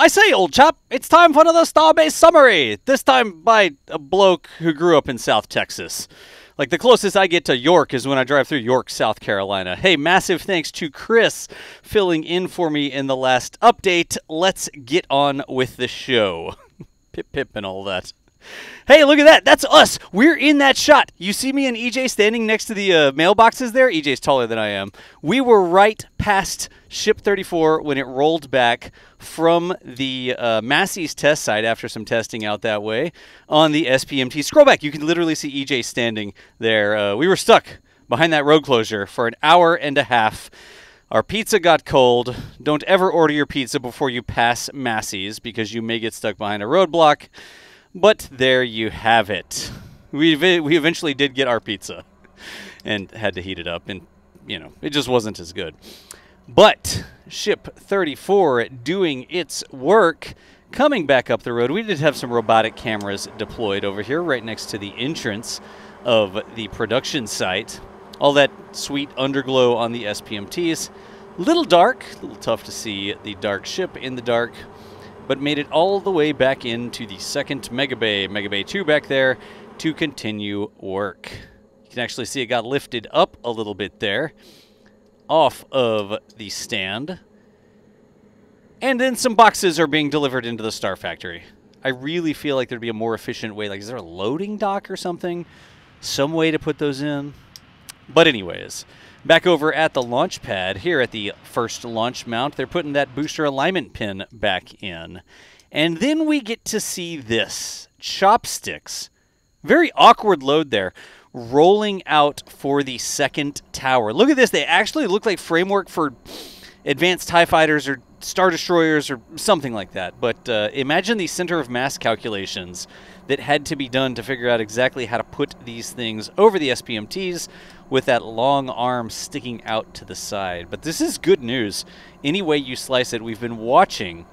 I say, old chap, it's time for another Starbase summary. This time by a bloke who grew up in South Texas. Like the closest I get to York is when I drive through York, South Carolina. Hey, massive thanks to Chris filling in for me in the last update. Let's get on with the show. pip pip and all that. Hey, look at that. That's us. We're in that shot. You see me and EJ standing next to the uh, mailboxes there? EJ's taller than I am. We were right past Ship 34 when it rolled back from the uh, Massey's test site after some testing out that way on the SPMT. Scroll back. You can literally see EJ standing there. Uh, we were stuck behind that road closure for an hour and a half. Our pizza got cold. Don't ever order your pizza before you pass Massey's because you may get stuck behind a roadblock. But there you have it. We we eventually did get our pizza, and had to heat it up, and you know it just wasn't as good. But ship 34 doing its work. Coming back up the road, we did have some robotic cameras deployed over here, right next to the entrance of the production site. All that sweet underglow on the SPMTs. Little dark, a little tough to see the dark ship in the dark, but made it all the way back into the second Mega Bay, Mega Bay 2 back there, to continue work. You can actually see it got lifted up a little bit there, off of the stand. And then some boxes are being delivered into the Star Factory. I really feel like there'd be a more efficient way. Like, is there a loading dock or something? Some way to put those in? But anyways, Back over at the launch pad here at the first launch mount, they're putting that booster alignment pin back in. And then we get to see this chopsticks. Very awkward load there. Rolling out for the second tower. Look at this. They actually look like framework for advanced TIE fighters or Star Destroyers or something like that. But uh, imagine the center of mass calculations that had to be done to figure out exactly how to put these things over the SPMTs with that long arm sticking out to the side. But this is good news. Any way you slice it, we've been watching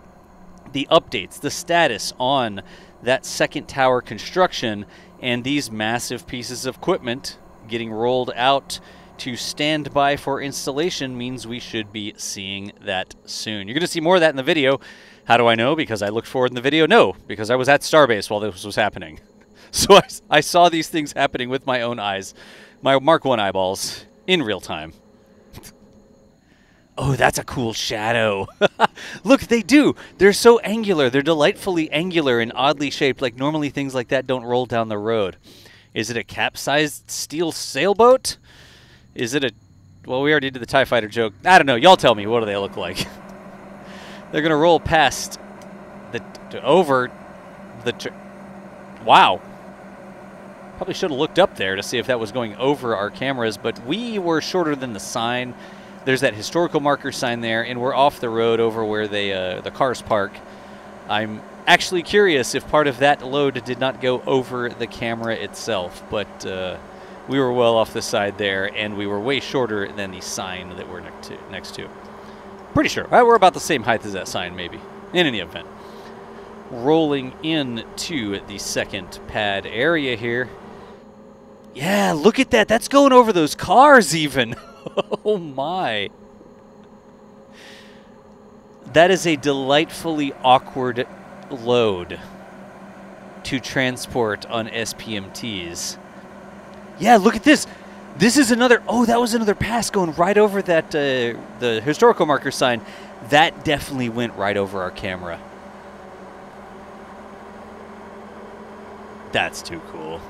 the updates, the status on that second tower construction, and these massive pieces of equipment getting rolled out to stand by for installation means we should be seeing that soon. You're going to see more of that in the video. How do I know? Because I looked forward in the video? No, because I was at Starbase while this was happening. So I, I saw these things happening with my own eyes my Mark 1 eyeballs in real time. Oh, that's a cool shadow. Look, they do. They're so angular. They're delightfully angular and oddly shaped, like normally things like that don't roll down the road. Is it a capsized steel sailboat? Is it a... Well, we already did the TIE Fighter joke. I don't know. Y'all tell me. What do they look like? They're going to roll past the... over the... Wow. Probably should have looked up there to see if that was going over our cameras, but we were shorter than the sign. There's that historical marker sign there, and we're off the road over where they uh, the cars park. I'm actually curious if part of that load did not go over the camera itself, but uh, we were well off the side there, and we were way shorter than the sign that we're next to. Next to. Pretty sure. Right, we're about the same height as that sign, maybe. In any event. Rolling into the second pad area here. Yeah, look at that. That's going over those cars even. oh my. That is a delightfully awkward load to transport on SPMTs. Yeah, look at this. This is another. Oh, that was another pass going right over that uh, the historical marker sign. That definitely went right over our camera. That's too cool.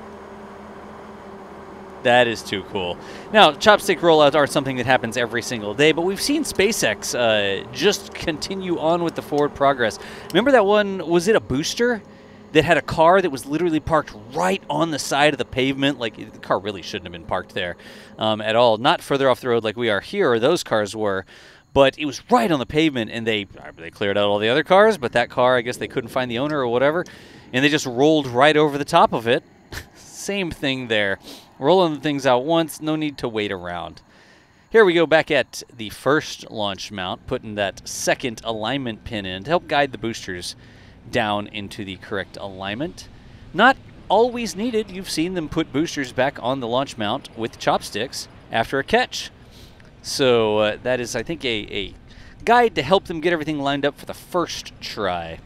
That is too cool. Now, chopstick rollouts are something that happens every single day, but we've seen SpaceX uh, just continue on with the forward progress. Remember that one? Was it a booster? That had a car that was literally parked right on the side of the pavement. Like the car really shouldn't have been parked there um, at all. Not further off the road like we are here, or those cars were, but it was right on the pavement. And they they cleared out all the other cars, but that car, I guess they couldn't find the owner or whatever, and they just rolled right over the top of it. Same thing there. Rolling the things out once, no need to wait around. Here we go back at the first launch mount, putting that second alignment pin in to help guide the boosters down into the correct alignment. Not always needed. You've seen them put boosters back on the launch mount with chopsticks after a catch. So uh, that is, I think, a, a guide to help them get everything lined up for the first try.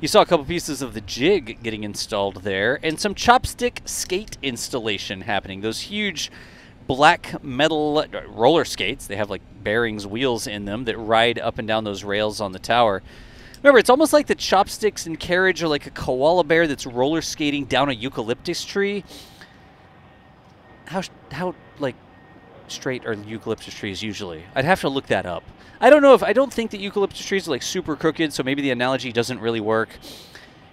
You saw a couple pieces of the jig getting installed there, and some chopstick skate installation happening. Those huge black metal uh, roller skates, they have like bearings, wheels in them that ride up and down those rails on the tower. Remember, it's almost like the chopsticks and carriage are like a koala bear that's roller skating down a eucalyptus tree. How, how like, straight are eucalyptus trees usually? I'd have to look that up. I don't know if I don't think that eucalyptus trees are like super crooked, so maybe the analogy doesn't really work.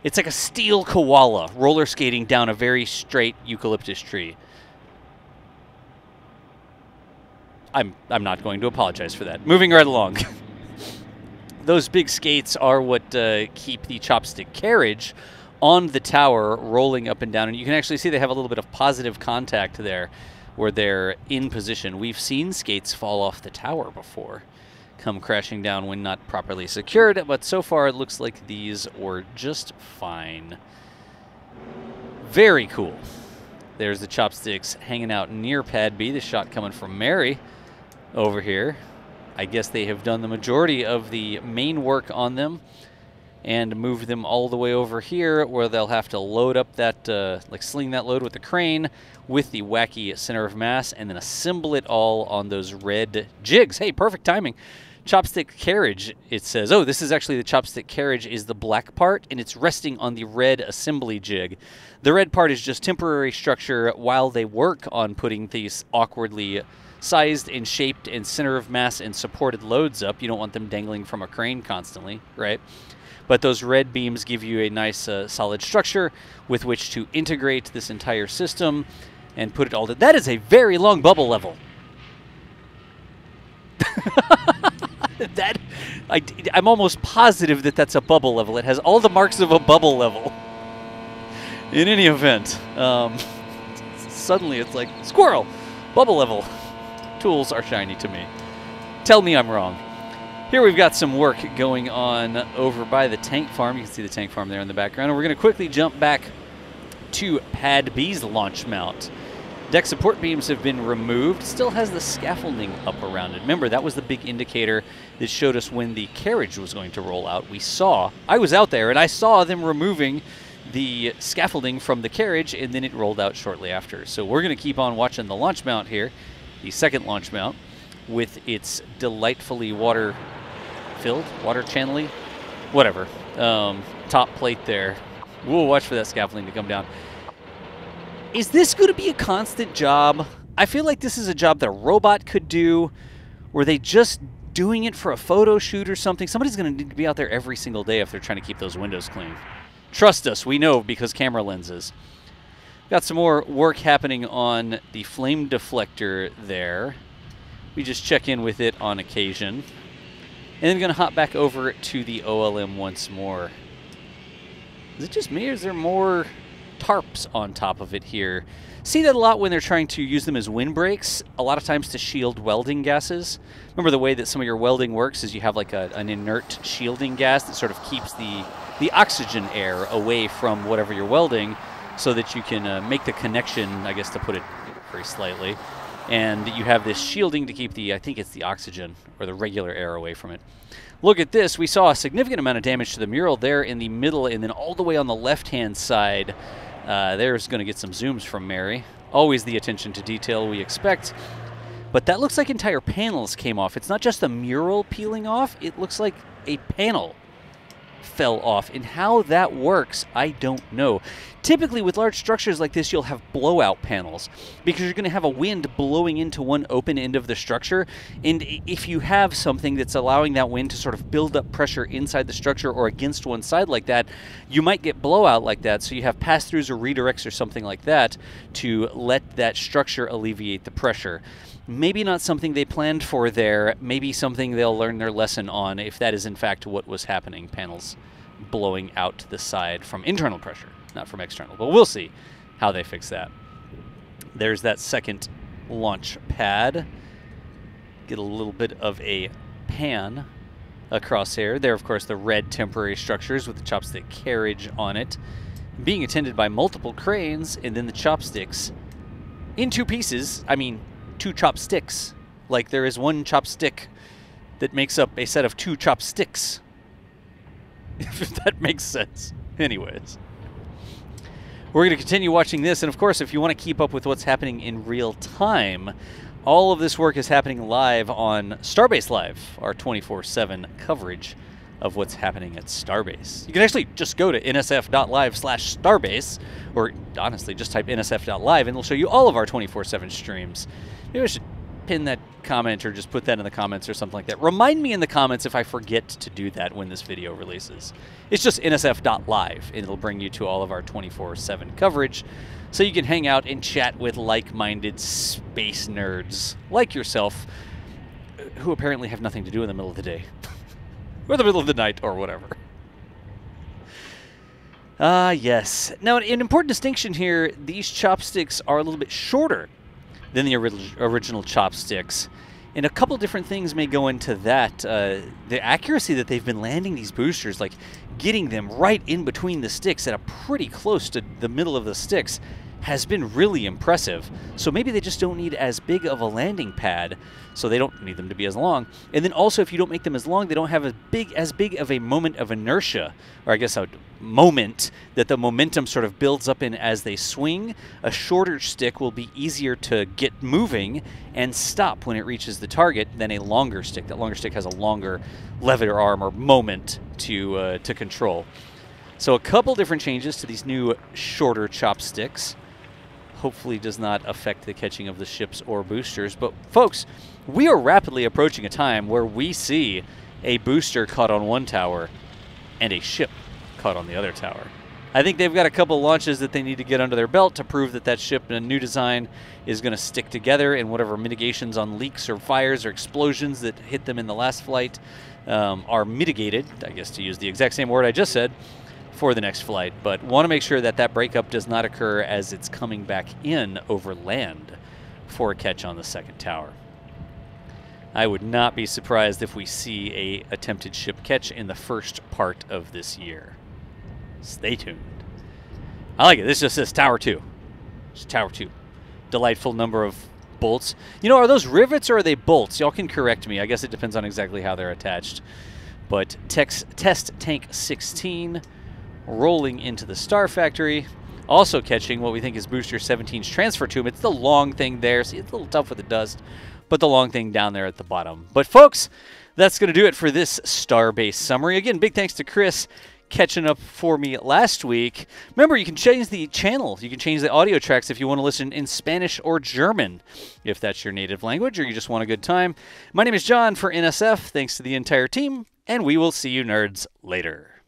It's like a steel koala roller skating down a very straight eucalyptus tree. I'm I'm not going to apologize for that. Moving right along. Those big skates are what uh, keep the chopstick carriage on the tower rolling up and down, and you can actually see they have a little bit of positive contact there where they're in position. We've seen skates fall off the tower before come crashing down when not properly secured, but so far it looks like these were just fine. Very cool. There's the chopsticks hanging out near pad B. The shot coming from Mary over here. I guess they have done the majority of the main work on them and moved them all the way over here where they'll have to load up that, uh, like sling that load with the crane with the wacky center of mass and then assemble it all on those red jigs. Hey, perfect timing chopstick carriage, it says, oh, this is actually the chopstick carriage is the black part, and it's resting on the red assembly jig. The red part is just temporary structure while they work on putting these awkwardly sized and shaped and center of mass and supported loads up. You don't want them dangling from a crane constantly, right? But those red beams give you a nice uh, solid structure with which to integrate this entire system and put it all. To that is a very long bubble level. that I, I'm almost positive that that's a bubble level. It has all the marks of a bubble level. In any event, um, suddenly it's like squirrel, bubble level. Tools are shiny to me. Tell me I'm wrong. Here we've got some work going on over by the tank farm. You can see the tank farm there in the background. And we're going to quickly jump back to Pad B's launch mount. Deck support beams have been removed. Still has the scaffolding up around it. Remember, that was the big indicator that showed us when the carriage was going to roll out. We saw, I was out there, and I saw them removing the scaffolding from the carriage, and then it rolled out shortly after. So we're going to keep on watching the launch mount here, the second launch mount, with its delightfully water-filled, water channely, whatever, um, top plate there. We'll watch for that scaffolding to come down. Is this going to be a constant job? I feel like this is a job that a robot could do. Were they just doing it for a photo shoot or something? Somebody's going to need to be out there every single day if they're trying to keep those windows clean. Trust us, we know because camera lenses. Got some more work happening on the flame deflector there. We just check in with it on occasion. And then going to hop back over to the OLM once more. Is it just me or is there more tarps on top of it here. See that a lot when they're trying to use them as windbreaks, a lot of times to shield welding gases. Remember the way that some of your welding works is you have like a, an inert shielding gas that sort of keeps the, the oxygen air away from whatever you're welding so that you can uh, make the connection, I guess to put it very slightly, and you have this shielding to keep the, I think it's the oxygen or the regular air away from it. Look at this. We saw a significant amount of damage to the mural there in the middle and then all the way on the left-hand side uh, there's going to get some zooms from Mary. Always the attention to detail we expect. But that looks like entire panels came off. It's not just a mural peeling off. It looks like a panel fell off. And how that works, I don't know. Typically, with large structures like this, you'll have blowout panels because you're going to have a wind blowing into one open end of the structure. And if you have something that's allowing that wind to sort of build up pressure inside the structure or against one side like that, you might get blowout like that. So you have pass throughs or redirects or something like that to let that structure alleviate the pressure maybe not something they planned for there, maybe something they'll learn their lesson on if that is in fact what was happening, panels blowing out to the side from internal pressure, not from external. But we'll see how they fix that. There's that second launch pad. Get a little bit of a pan across here. There, of course, the red temporary structures with the chopstick carriage on it, being attended by multiple cranes, and then the chopsticks in two pieces. I mean, two chopsticks. Like there is one chopstick that makes up a set of two chopsticks. if that makes sense. Anyways. We're going to continue watching this, and of course, if you want to keep up with what's happening in real time, all of this work is happening live on Starbase Live, our 24 7 coverage of what's happening at Starbase. You can actually just go to nsf.live slash starbase, or honestly, just type nsf.live and it'll show you all of our 24 7 streams. Maybe I should pin that comment or just put that in the comments or something like that. Remind me in the comments if I forget to do that when this video releases. It's just nsf.live, and it'll bring you to all of our 24 7 coverage so you can hang out and chat with like minded space nerds like yourself who apparently have nothing to do in the middle of the day or the middle of the night or whatever. Ah, uh, yes. Now, an important distinction here these chopsticks are a little bit shorter than the ori- original chopsticks. And a couple different things may go into that. Uh, the accuracy that they've been landing these boosters, like getting them right in between the sticks at a pretty close to the middle of the sticks, has been really impressive. So maybe they just don't need as big of a landing pad, so they don't need them to be as long. And then also, if you don't make them as long, they don't have as big as big of a moment of inertia, or I guess a moment that the momentum sort of builds up in as they swing. A shorter stick will be easier to get moving and stop when it reaches the target than a longer stick. That longer stick has a longer lever arm or moment to uh, to control. So a couple different changes to these new shorter chopsticks hopefully does not affect the catching of the ships or boosters. But folks, we are rapidly approaching a time where we see a booster caught on one tower and a ship caught on the other tower. I think they've got a couple launches that they need to get under their belt to prove that that ship in a new design is going to stick together and whatever mitigations on leaks or fires or explosions that hit them in the last flight um, are mitigated, I guess to use the exact same word I just said, for the next flight, but want to make sure that that breakup does not occur as it's coming back in over land for a catch on the second tower. I would not be surprised if we see a attempted ship catch in the first part of this year. Stay tuned. I like it. This just says Tower 2. It's Tower 2. Delightful number of bolts. You know, are those rivets or are they bolts? Y'all can correct me. I guess it depends on exactly how they're attached. But tex- Test Tank 16 rolling into the Star Factory. Also catching what we think is Booster 17's transfer tube. It's the long thing there. See, it's a little tough with the dust, but the long thing down there at the bottom. But folks, that's going to do it for this Starbase summary. Again, big thanks to Chris catching up for me last week. Remember, you can change the channel. You can change the audio tracks if you want to listen in Spanish or German, if that's your native language or you just want a good time. My name is John for NSF. Thanks to the entire team, and we will see you nerds later.